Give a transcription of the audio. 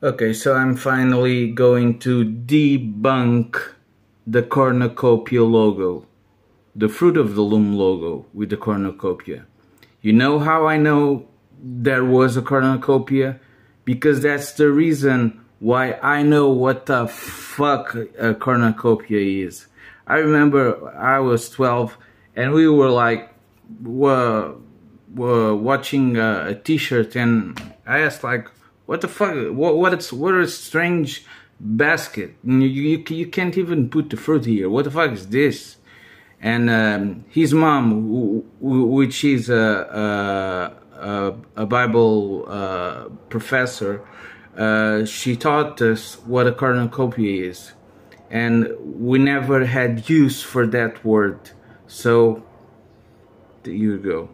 Okay, so I'm finally going to debunk the cornucopia logo, the Fruit of the Loom logo with the cornucopia. You know how I know there was a cornucopia? Because that's the reason why I know what the fuck a cornucopia is. I remember I was 12 and we were like, were, were watching a a t-shirt and I asked like, what the fuck? What what it's what a strange basket. You, you you can't even put the fruit here. What the fuck is this? And um, his mom, which is a a, a Bible uh, professor, uh, she taught us what a cornucopia is, and we never had use for that word. So there you go.